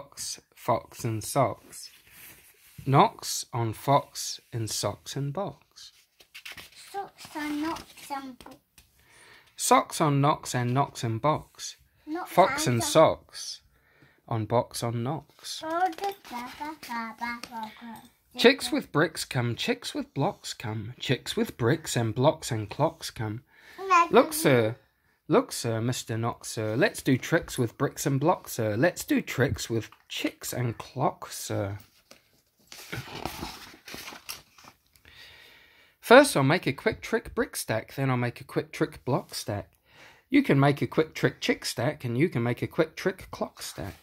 Fox, fox and socks. Knocks on fox in socks and box. Socks are not some Socks on knocks and knocks and box. Fox and some- socks on box on knocks. Chicks with bricks come, chicks with blocks come, chicks with bricks and blocks and clocks come. Look, sir, look, sir, Mr. Knox, sir, let's do tricks with bricks and blocks, sir. Let's do tricks with chicks and clocks, sir. First, I'll make a quick trick brick stack, then I'll make a quick trick block stack. You can make a quick trick chick stack, and you can make a quick trick clock stack.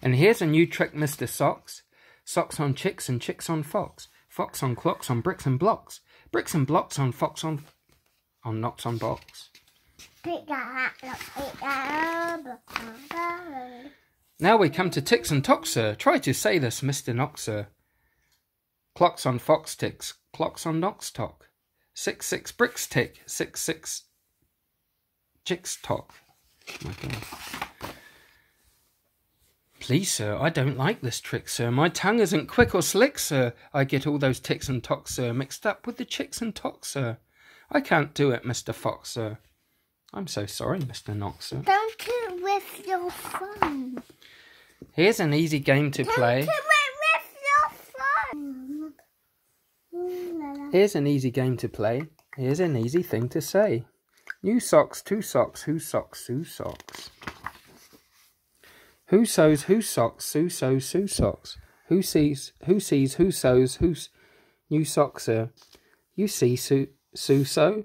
And here's a new trick, Mr. Socks. Socks on chicks and chicks on fox. Fox on clocks on bricks and blocks. Bricks and blocks on fox on on knocks on box. Now we come to ticks and tocks, sir. Try to say this, Mr. Knox, sir. Clocks on fox ticks, clocks on knocks tock. Six six bricks tick, six six chicks tock. Please, sir, I don't like this trick, sir. My tongue isn't quick or slick, sir. I get all those ticks and tocks, sir, mixed up with the chicks and tocks, sir. I can't do it, Mr. Fox, sir. I'm so sorry, Mr. Knox, sir. Don't it with your phone. Here's an easy game to play. Don't it with your phone. Here's an easy game to play. Here's an easy thing to say. New socks, two socks, who socks, who socks. Who sews, who socks, who sews, who socks. Who sees, who sees, who sews, who's new socks, sir. You see, Sue, Sue sew?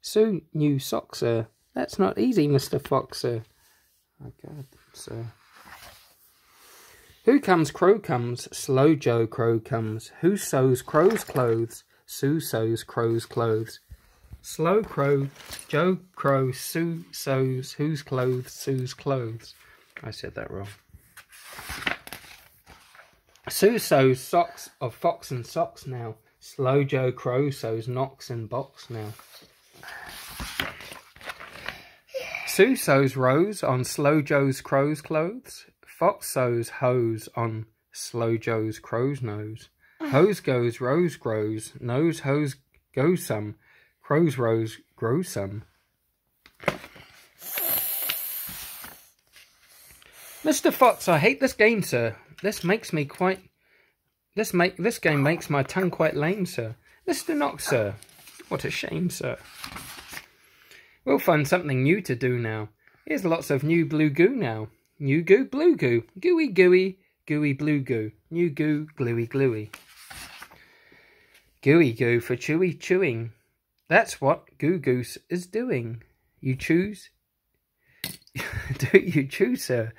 Sue, new socks, sir. That's not easy, Mr. Fox, sir. My God, sir. Who comes, crow comes, slow Joe crow comes. Who sews crow's clothes? Sue sews crow's clothes. Slow crow, Joe crow, Sue sews whose clothes, Sue's clothes. I said that wrong. Sue sews socks of fox and socks now. Slow Joe crow sews knocks and box now. Sue sews rose on Slow Joe's crow's clothes. Fox sews hose on Slow Joe's crow's nose. Hose goes, rose grows, nose hose goes some, crow's rose grows some. Mr. Fox, I hate this game, sir. This makes me quite. This make this game makes my tongue quite lame, sir. Mr. Knox, sir. What a shame, sir. We'll find something new to do now. Here's lots of new blue goo now. New goo, blue goo. Gooey gooey, gooey blue goo. New goo, gluey gluey. Gooey goo for chewy chewing. That's what Goo Goose is doing. You choose. Do you choose, sir,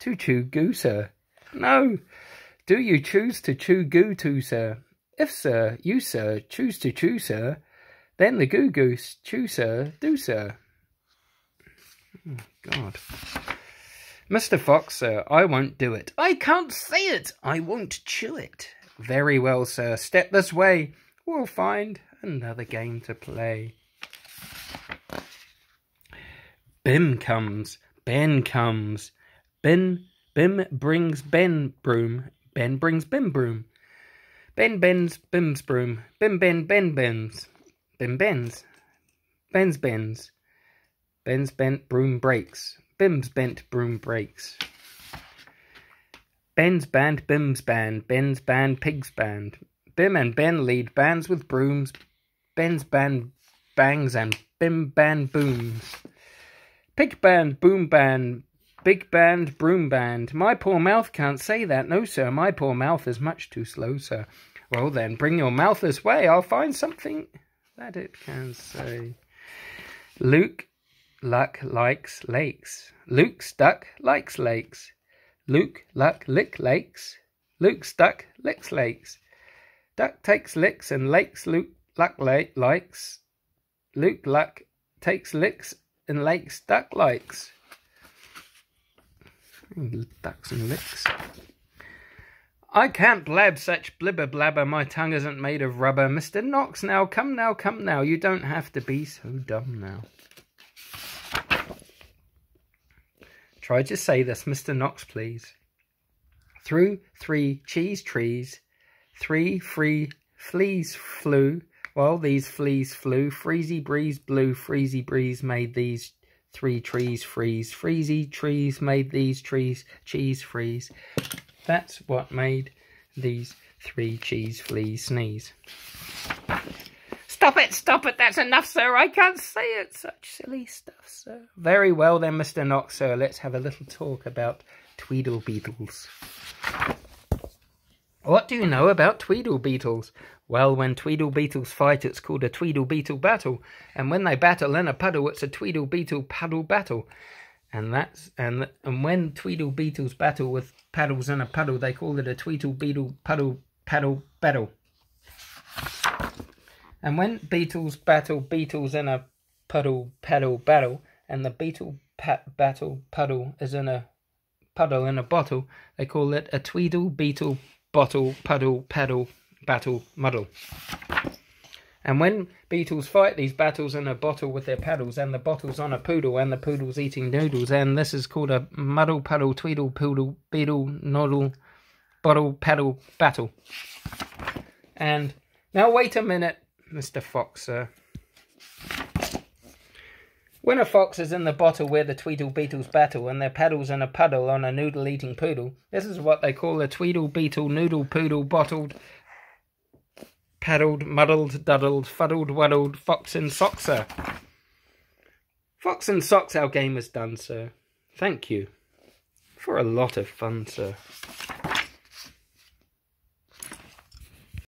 to chew goo, sir? No. Do you choose to chew goo too, sir? If, sir, you, sir, choose to chew, sir, then the goo goose, chew, sir, do, sir. Oh, God. Mr. Fox, sir, I won't do it. I can't say it. I won't chew it. Very well, sir. Step this way. We'll find another game to play. Bim comes. Ben comes. Ben, Bim brings Ben broom. Ben brings Bim broom. Ben bends Bim's broom. Bim ben Ben bends. Bim bends. Ben's bends. Ben's bent broom breaks. Bim's bent broom breaks. Ben's band, Bim's band, Ben's band, Pig's band. Bim and Ben lead bands with brooms. Ben's band bangs and Bim band booms. Pig band, boom band, big band, broom band. My poor mouth can't say that. No, sir, my poor mouth is much too slow, sir. Well, then, bring your mouth this way. I'll find something that it can say. Luke Luck likes lakes. Luke duck likes lakes. Luke Luck lick lakes. Luke duck licks lakes. Duck takes licks and lakes Luke Luck likes. Luke Luck takes licks and lakes Duck likes. Ducks and licks. I can't blab such blibber blabber, my tongue isn't made of rubber. Mr. Knox, now, come now, come now, you don't have to be so dumb now. Try to say this, Mr. Knox, please. Through three cheese trees, three free fleas flew. While these fleas flew, freezy breeze blew, freezy breeze made these three trees freeze. Freezy trees made these trees cheese freeze. That's what made these three cheese fleas sneeze. Stop it, stop it, that's enough, sir. I can't say it. Such silly stuff, sir. Very well then, Mr. Knox, sir. Let's have a little talk about Tweedle Beetles. What do you know about Tweedle Beetles? Well, when Tweedle Beetles fight, it's called a Tweedle Beetle battle. And when they battle in a puddle, it's a Tweedle Beetle paddle battle. And that's and and when Tweedle Beetles battle with paddles in a puddle, they call it a Tweedle Beetle puddle paddle battle. And when beetles battle beetles in a puddle paddle battle, and the beetle pat battle puddle is in a puddle in a bottle, they call it a tweedle beetle bottle puddle paddle battle muddle. And when beetles fight these battles in a bottle with their paddles, and the bottle's on a poodle, and the poodle's eating noodles, and this is called a muddle puddle tweedle poodle beetle noddle bottle paddle battle. And now wait a minute Mr. Fox, sir. When a fox is in the bottle where the Tweedle Beetles battle and their paddles in a puddle on a noodle eating poodle, this is what they call a Tweedle Beetle noodle poodle bottled, paddled, muddled, duddled, fuddled, waddled, fox and soxer. Fox and socks, our game is done, sir. Thank you. For a lot of fun, sir.